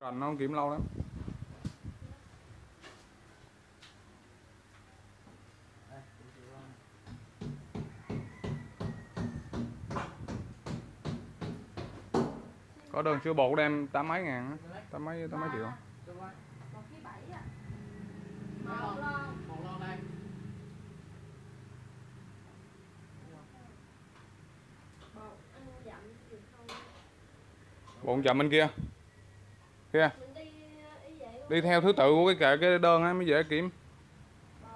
Cần nó không kiếm lâu lắm. Có đơn chưa bột đem tám mấy ngàn Tám mấy, tám mấy triệu. Bột chậm bên kia kia đi theo thứ tự của cái kệ, cái đơn á, mới dễ kiểm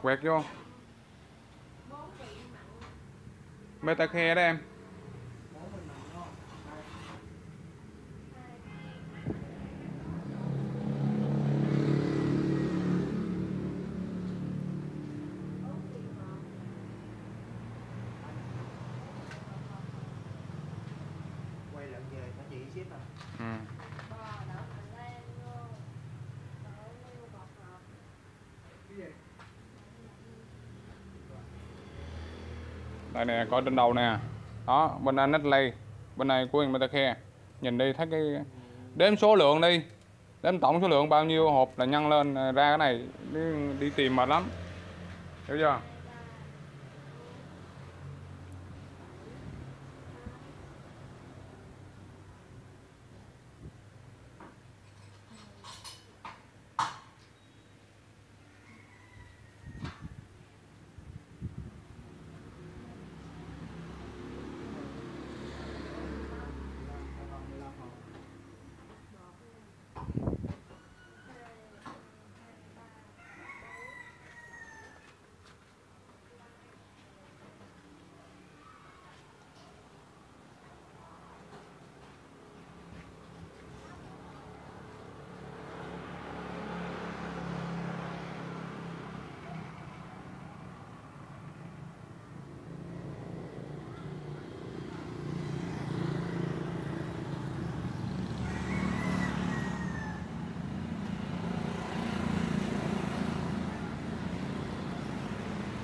quẹt vô. Meta beta khe đó em. Đây nè coi trên đầu nè. Đó bên này Nestle bên này của beta khe nhìn đi thấy cái đếm số lượng đi. Đếm tổng số lượng bao nhiêu hộp là nhân lên à, ra cái này. Đi, đi tìm mệt lắm. Hiểu chưa?